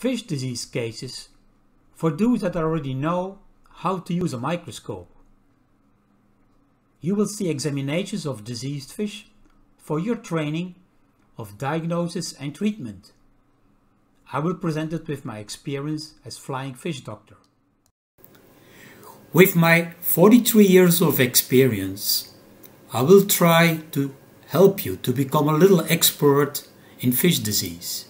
fish disease cases for those that already know how to use a microscope. You will see examinations of diseased fish for your training of diagnosis and treatment. I will present it with my experience as flying fish doctor. With my 43 years of experience, I will try to help you to become a little expert in fish disease.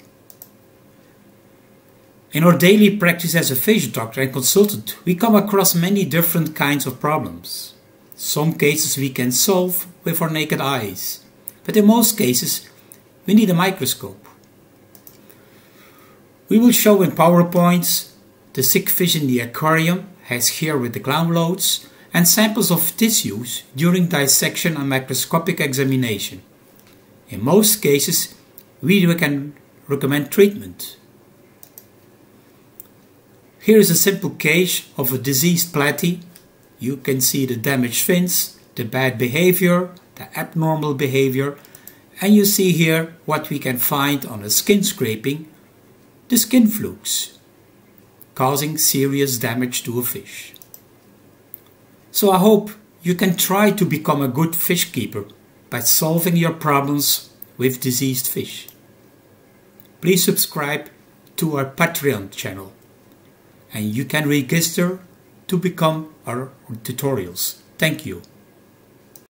In our daily practice as a fish doctor and consultant, we come across many different kinds of problems. Some cases we can solve with our naked eyes, but in most cases we need a microscope. We will show in PowerPoints the sick fish in the aquarium, as here with the clown loaches, and samples of tissues during dissection and microscopic examination. In most cases, we can recommend treatment. Here is a simple case of a diseased platy. You can see the damaged fins, the bad behavior, the abnormal behavior, and you see here what we can find on a skin scraping, the skin flukes, causing serious damage to a fish. So I hope you can try to become a good fish keeper by solving your problems with diseased fish. Please subscribe to our Patreon channel and you can register to become our tutorials. Thank you.